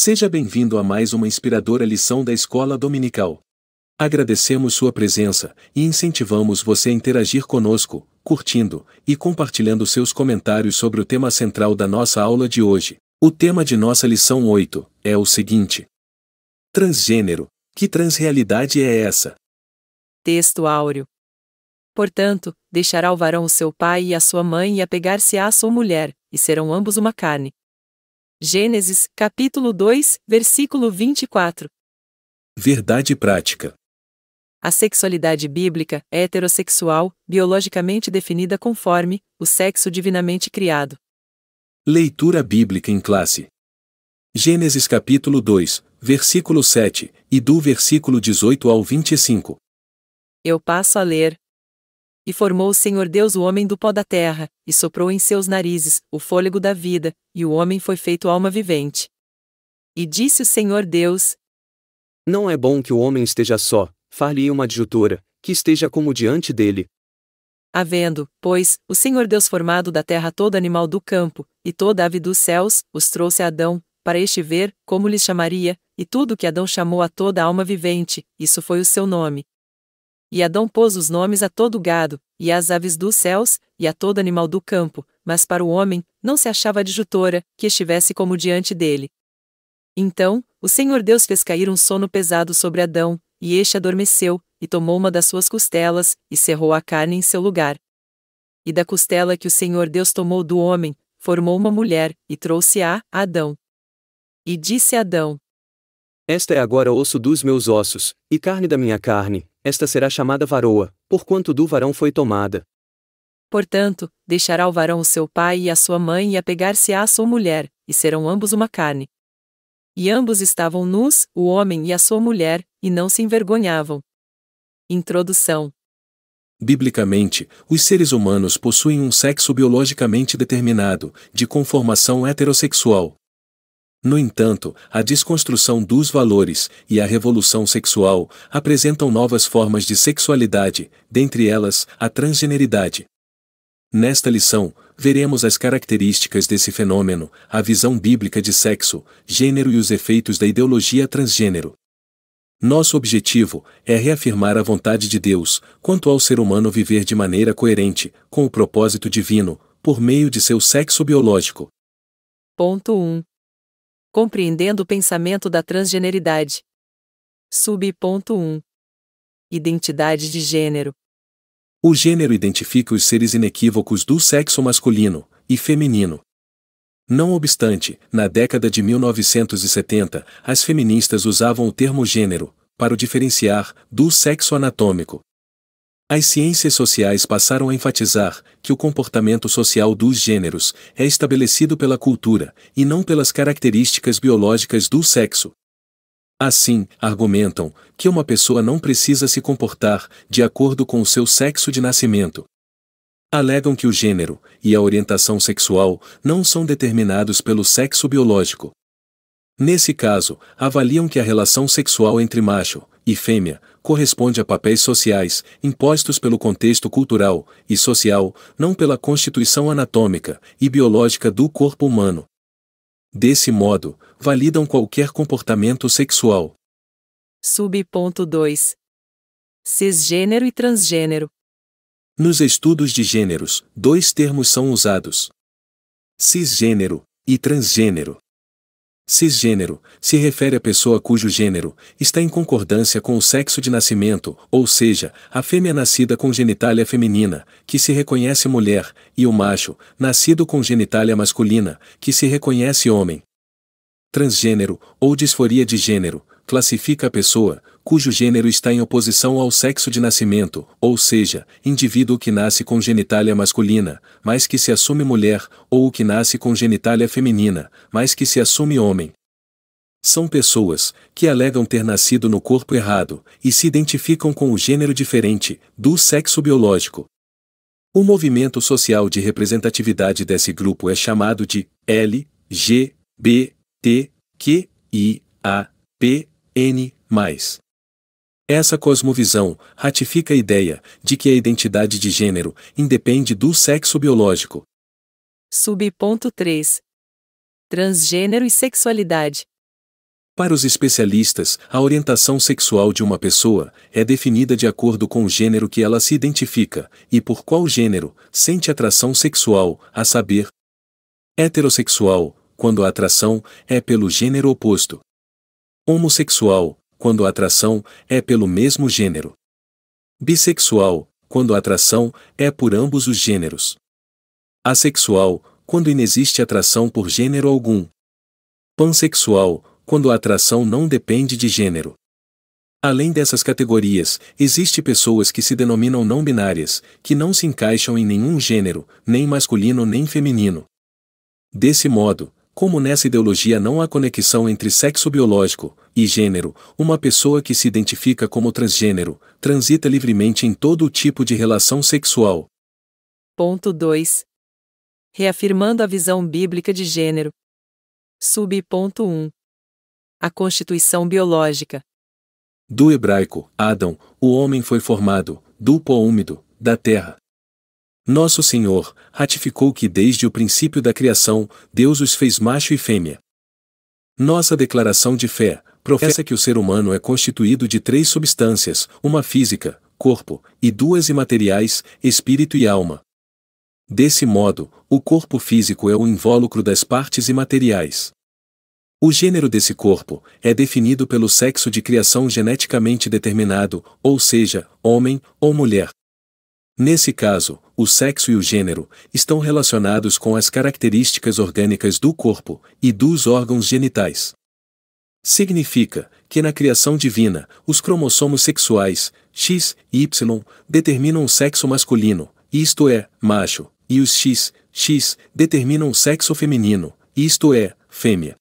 Seja bem-vindo a mais uma inspiradora lição da Escola Dominical. Agradecemos sua presença e incentivamos você a interagir conosco, curtindo e compartilhando seus comentários sobre o tema central da nossa aula de hoje. O tema de nossa lição 8 é o seguinte: Transgênero. Que transrealidade é essa? Texto áureo. Portanto, deixará o varão o seu pai e a sua mãe e apegar-se à sua mulher, e serão ambos uma carne. Gênesis, capítulo 2, versículo 24. Verdade prática. A sexualidade bíblica é heterossexual, biologicamente definida conforme o sexo divinamente criado. Leitura bíblica em classe. Gênesis capítulo 2, versículo 7, e do versículo 18 ao 25. Eu passo a ler, e formou o Senhor Deus o homem do pó da terra, e soprou em seus narizes o fôlego da vida, e o homem foi feito alma vivente. E disse o Senhor Deus: Não é bom que o homem esteja só, far-lhe uma adjutora, que esteja como diante dele. Havendo, pois, o Senhor Deus formado da terra todo animal do campo, e toda ave dos céus, os trouxe a Adão, para este ver, como lhes chamaria, e tudo que Adão chamou a toda alma vivente, isso foi o seu nome. E Adão pôs os nomes a todo gado, e às aves dos céus, e a todo animal do campo, mas para o homem, não se achava adjutora, que estivesse como diante dele. Então, o Senhor Deus fez cair um sono pesado sobre Adão, e este adormeceu, e tomou uma das suas costelas, e cerrou a carne em seu lugar. E da costela que o Senhor Deus tomou do homem, formou uma mulher, e trouxe-a a Adão. E disse Adão: Esta é agora osso dos meus ossos, e carne da minha carne, esta será chamada varoa, porquanto do varão foi tomada. Portanto, deixará o varão o seu pai e a sua mãe e apegar-se à sua mulher, e serão ambos uma carne. E ambos estavam nus, o homem e a sua mulher, e não se envergonhavam. Introdução. Biblicamente, os seres humanos possuem um sexo biologicamente determinado, de conformação heterossexual, no entanto, a desconstrução dos valores e a revolução sexual apresentam novas formas de sexualidade, dentre elas, a transgeneridade. Nesta lição, veremos as características desse fenômeno, a visão bíblica de sexo, gênero e os efeitos da ideologia transgênero. Nosso objetivo é reafirmar a vontade de Deus quanto ao ser humano viver de maneira coerente com o propósito divino, por meio de seu sexo biológico. Ponto 1. Compreendendo o pensamento da transgeneridade. Sub.1 Identidade de gênero. O gênero identifica os seres inequívocos do sexo masculino e feminino. Não obstante, na década de 1970, as feministas usavam o termo gênero para o diferenciar do sexo anatômico. As ciências sociais passaram a enfatizar que o comportamento social dos gêneros é estabelecido pela cultura e não pelas características biológicas do sexo. Assim, argumentam que uma pessoa não precisa se comportar de acordo com o seu sexo de nascimento. Alegam que o gênero e a orientação sexual não são determinados pelo sexo biológico. Nesse caso, avaliam que a relação sexual entre macho e fêmea corresponde a papéis sociais, impostos pelo contexto cultural e social, não pela constituição anatômica e biológica do corpo humano. Desse modo, validam qualquer comportamento sexual. Sub.2 Cisgênero e transgênero. Nos estudos de gêneros, dois termos são usados: cisgênero e transgênero. Cisgênero se refere à pessoa cujo gênero está em concordância com o sexo de nascimento, ou seja, a fêmea nascida com genitália feminina, que se reconhece mulher, e o macho, nascido com genitália masculina, que se reconhece homem. Transgênero, ou disforia de gênero, classifica a pessoa, cujo gênero está em oposição ao sexo de nascimento, ou seja, indivíduo que nasce com genitália masculina, mas que se assume mulher, ou o que nasce com genitália feminina, mas que se assume homem. São pessoas que alegam ter nascido no corpo errado e se identificam com o gênero diferente do sexo biológico. O movimento social de representatividade desse grupo é chamado de L, G, B, T, Q, I, A, P, N. Essa cosmovisão ratifica a ideia de que a identidade de gênero independe do sexo biológico. Sub.3 Transgênero e sexualidade. Para os especialistas, a orientação sexual de uma pessoa é definida de acordo com o gênero que ela se identifica, e por qual gênero sente atração sexual, a saber, heterossexual, quando a atração é pelo gênero oposto. Homossexual, quando a atração é pelo mesmo gênero. Bissexual, quando a atração é por ambos os gêneros. Asexual, quando inexiste atração por gênero algum. Pansexual, quando a atração não depende de gênero. Além dessas categorias, existe pessoas que se denominam não binárias, que não se encaixam em nenhum gênero, nem masculino nem feminino. Desse modo, como nessa ideologia não há conexão entre sexo biológico e gênero, uma pessoa que se identifica como transgênero transita livremente em todo o tipo de relação sexual. Ponto 2. Reafirmando a visão bíblica de gênero. Sub. Ponto 1 a constituição biológica. Do hebraico, Adão, o homem foi formado, do pó úmido, da terra. Nosso Senhor ratificou que desde o princípio da criação, Deus os fez macho e fêmea. Nossa declaração de fé professa que o ser humano é constituído de três substâncias: uma física, corpo, e duas imateriais, espírito e alma. Desse modo, o corpo físico é o invólucro das partes imateriais. O gênero desse corpo é definido pelo sexo de criação geneticamente determinado, ou seja, homem ou mulher. Nesse caso, o sexo e o gênero estão relacionados com as características orgânicas do corpo e dos órgãos genitais. Significa que na criação divina, os cromossomos sexuais, X e Y, determinam o sexo masculino, isto é, macho, e os X, X, determinam o sexo feminino, isto é, fêmea.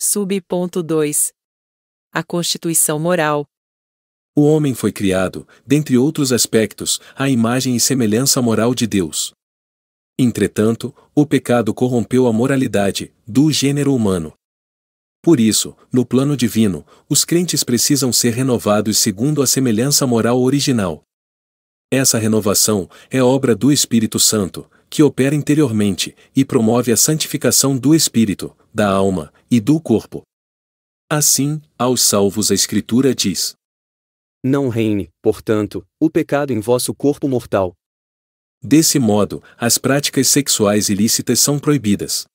Sub.2 A Constituição Moral. O homem foi criado, dentre outros aspectos, à imagem e semelhança moral de Deus. Entretanto, o pecado corrompeu a moralidade do gênero humano. Por isso, no plano divino, os crentes precisam ser renovados segundo a semelhança moral original. Essa renovação é obra do Espírito Santo, que opera interiormente e promove a santificação do espírito, da alma e do corpo. Assim, aos salvos a Escritura diz: Não reine, portanto, o pecado em vosso corpo mortal. Desse modo, as práticas sexuais ilícitas são proibidas.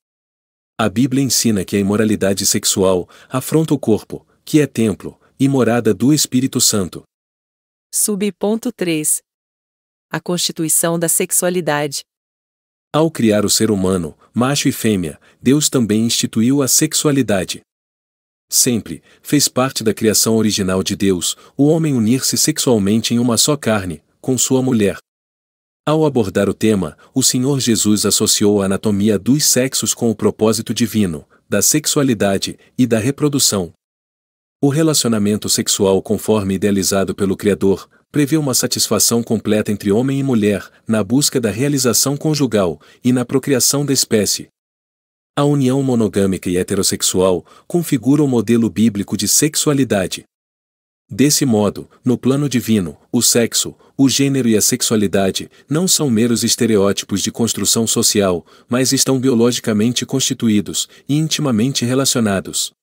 A Bíblia ensina que a imoralidade sexual afronta o corpo, que é templo e morada do Espírito Santo. Subponto 3. A constituição da sexualidade. Ao criar o ser humano, macho e fêmea, Deus também instituiu a sexualidade. Sempre, fez parte da criação original de Deus, o homem unir-se sexualmente em uma só carne, com sua mulher. Ao abordar o tema, o Senhor Jesus associou a anatomia dos sexos com o propósito divino, da sexualidade e da reprodução. O relacionamento sexual conforme idealizado pelo Criador, prevê uma satisfação completa entre homem e mulher, na busca da realização conjugal e na procriação da espécie. A união monogâmica e heterossexual configura o modelo bíblico de sexualidade. Desse modo, no plano divino, o sexo, o gênero e a sexualidade não são meros estereótipos de construção social, mas estão biologicamente constituídos e intimamente relacionados.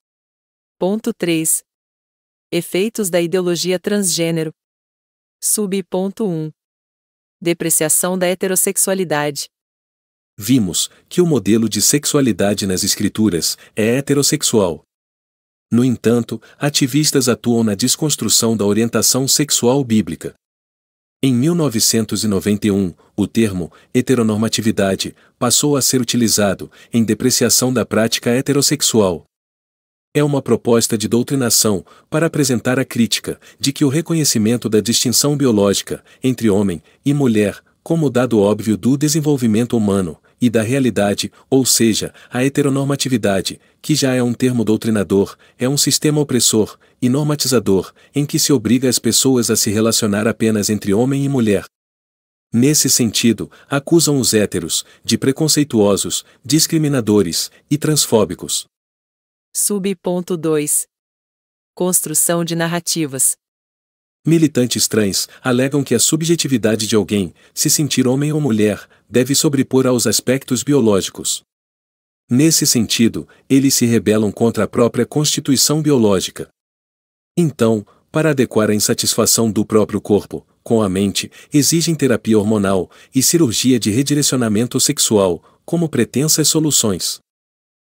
Ponto 3. Efeitos da ideologia transgênero. Sub.1 Depreciação da heterossexualidade. Vimos que o modelo de sexualidade nas escrituras é heterossexual. No entanto, ativistas atuam na desconstrução da orientação sexual bíblica. Em 1991, o termo heteronormatividade passou a ser utilizado em depreciação da prática heterossexual, é uma proposta de doutrinação para apresentar a crítica de que o reconhecimento da distinção biológica entre homem e mulher, como dado óbvio do desenvolvimento humano e da realidade, ou seja, a heteronormatividade, que já é um termo doutrinador, é um sistema opressor e normatizador em que se obriga as pessoas a se relacionar apenas entre homem e mulher. Nesse sentido, acusam os héteros de preconceituosos, discriminadores e transfóbicos. Sub.2 Construção de narrativas. Militantes trans alegam que a subjetividade de alguém, se sentir homem ou mulher, deve sobrepor aos aspectos biológicos. Nesse sentido, eles se rebelam contra a própria constituição biológica. Então, para adequar a insatisfação do próprio corpo, com a mente, exigem terapia hormonal e cirurgia de redirecionamento sexual, como pretensas soluções.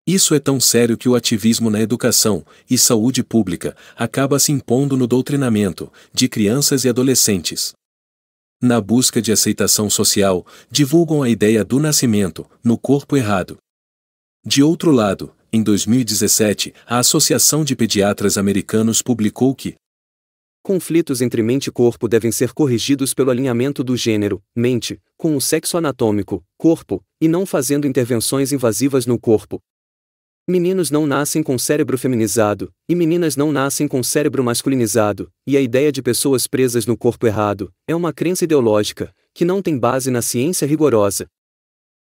Isso é tão sério que o ativismo na educação e saúde pública acaba se impondo no doutrinamento de crianças e adolescentes. Na busca de aceitação social, divulgam a ideia do nascimento, no corpo errado. De outro lado, em 2017, a Associação de Pediatras Americanos publicou que conflitos entre mente e corpo devem ser corrigidos pelo alinhamento do gênero, mente, com o sexo anatômico, corpo, e não fazendo intervenções invasivas no corpo, Meninos não nascem com cérebro feminizado, e meninas não nascem com cérebro masculinizado, e a ideia de pessoas presas no corpo errado é uma crença ideológica, que não tem base na ciência rigorosa.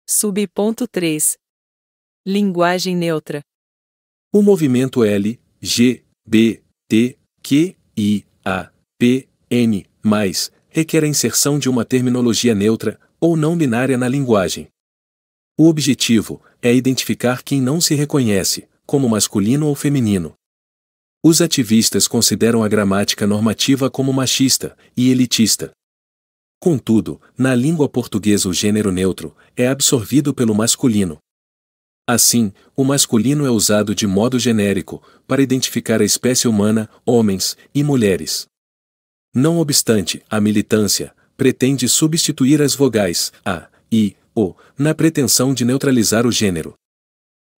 Subponto 3. Linguagem neutra. O movimento L, G, B, T, Q, I, A, P, N, mais, requer a inserção de uma terminologia neutra, ou não binária na linguagem. O objetivo é identificar quem não se reconhece, como masculino ou feminino. Os ativistas consideram a gramática normativa como machista e elitista. Contudo, na língua portuguesa o gênero neutro é absorvido pelo masculino. Assim, o masculino é usado de modo genérico para identificar a espécie humana, homens e mulheres. Não obstante, a militância pretende substituir as vogais a, i, o, na pretensão de neutralizar o gênero.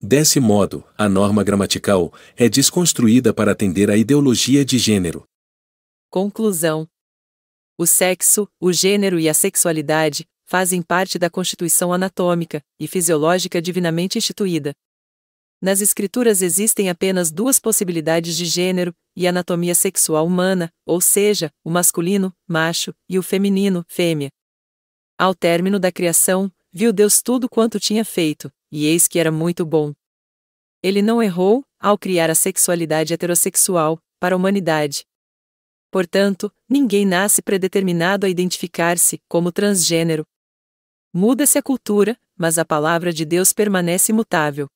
Desse modo, a norma gramatical é desconstruída para atender à ideologia de gênero. Conclusão: O sexo, o gênero e a sexualidade fazem parte da constituição anatômica e fisiológica divinamente instituída. Nas Escrituras existem apenas duas possibilidades de gênero e anatomia sexual humana, ou seja, o masculino, macho, e o feminino, fêmea. Ao término da criação, viu Deus tudo quanto tinha feito, e eis que era muito bom. Ele não errou, ao criar a sexualidade heterossexual, para a humanidade. Portanto, ninguém nasce predeterminado a identificar-se como transgênero. Muda-se a cultura, mas a palavra de Deus permanece imutável.